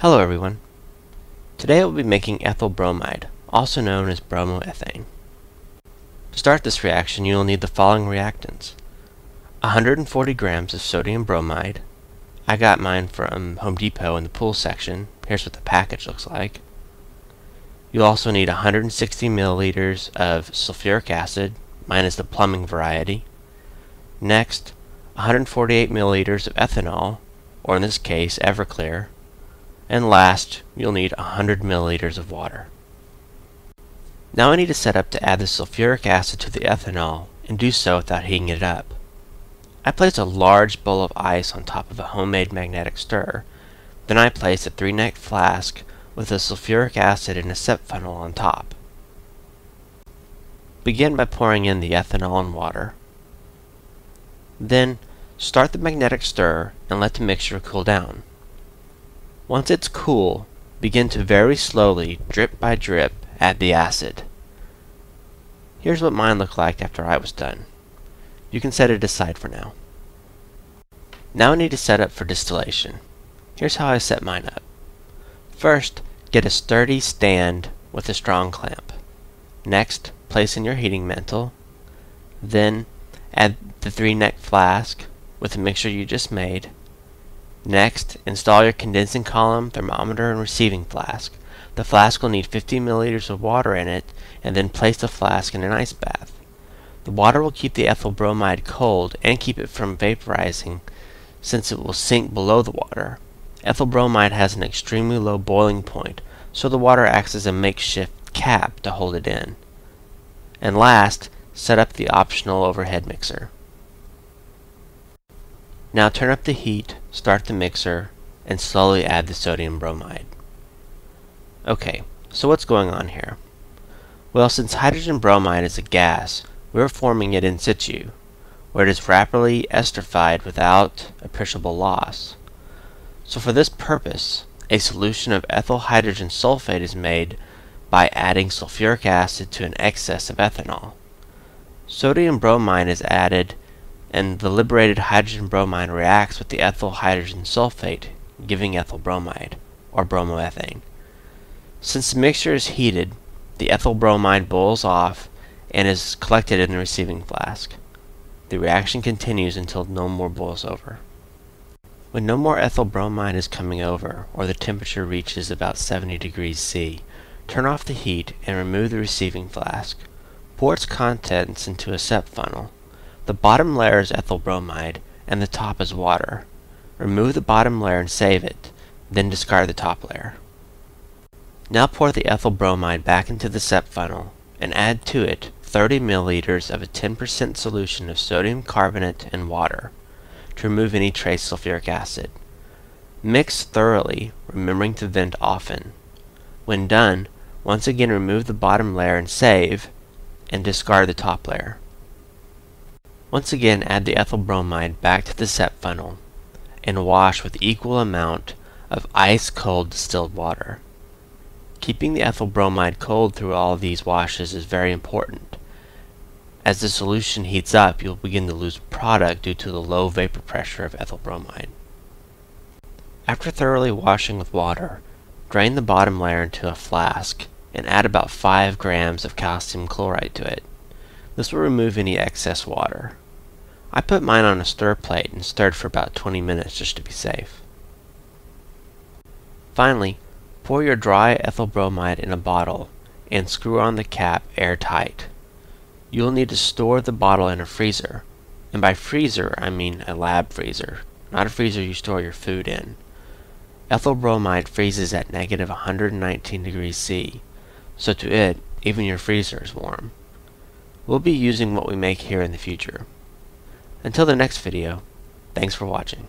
Hello everyone. Today I will be making ethyl bromide, also known as bromoethane. To start this reaction you will need the following reactants. 140 grams of sodium bromide. I got mine from Home Depot in the pool section. Here's what the package looks like. You'll also need 160 milliliters of sulfuric acid, mine is the plumbing variety. Next, 148 milliliters of ethanol, or in this case Everclear. And last, you'll need 100 milliliters of water. Now I need to set up to add the sulfuric acid to the ethanol and do so without heating it up. I place a large bowl of ice on top of a homemade magnetic stir. Then I place a three-neck flask with the sulfuric acid in a SEP funnel on top. Begin by pouring in the ethanol and water. Then start the magnetic stir and let the mixture cool down. Once it's cool, begin to very slowly, drip by drip, add the acid. Here's what mine looked like after I was done. You can set it aside for now. Now I need to set up for distillation. Here's how I set mine up. First, get a sturdy stand with a strong clamp. Next, place in your heating mantle. Then, add the three neck flask with the mixture you just made. Next, install your condensing column, thermometer, and receiving flask. The flask will need 50 milliliters of water in it, and then place the flask in an ice bath. The water will keep the ethyl bromide cold and keep it from vaporizing since it will sink below the water. Ethyl bromide has an extremely low boiling point, so the water acts as a makeshift cap to hold it in. And last, set up the optional overhead mixer. Now turn up the heat, start the mixer, and slowly add the sodium bromide. Okay, so what's going on here? Well, since hydrogen bromide is a gas, we're forming it in situ, where it is rapidly esterified without appreciable loss. So for this purpose, a solution of ethyl hydrogen sulfate is made by adding sulfuric acid to an excess of ethanol. Sodium bromide is added and the liberated hydrogen bromide reacts with the ethyl hydrogen sulfate, giving ethyl bromide, or bromoethane. Since the mixture is heated, the ethyl bromide boils off and is collected in the receiving flask. The reaction continues until no more boils over. When no more ethyl bromide is coming over, or the temperature reaches about 70 degrees C, turn off the heat and remove the receiving flask. Pour its contents into a SEP funnel. The bottom layer is ethyl bromide, and the top is water. Remove the bottom layer and save it, then discard the top layer. Now pour the ethyl bromide back into the SEP funnel, and add to it 30 milliliters of a 10% solution of sodium carbonate and water to remove any trace sulfuric acid. Mix thoroughly, remembering to vent often. When done, once again remove the bottom layer and save, and discard the top layer. Once again add the ethyl bromide back to the SEP funnel and wash with equal amount of ice cold distilled water. Keeping the ethyl bromide cold through all these washes is very important. As the solution heats up, you'll begin to lose product due to the low vapor pressure of ethyl bromide. After thoroughly washing with water, drain the bottom layer into a flask and add about 5 grams of calcium chloride to it. This will remove any excess water. I put mine on a stir plate and stirred for about 20 minutes just to be safe. Finally, pour your dry ethyl bromide in a bottle and screw on the cap airtight. You will need to store the bottle in a freezer, and by freezer I mean a lab freezer, not a freezer you store your food in. Ethyl bromide freezes at negative 119 degrees C, so to it, even your freezer is warm. We'll be using what we make here in the future. Until the next video, thanks for watching.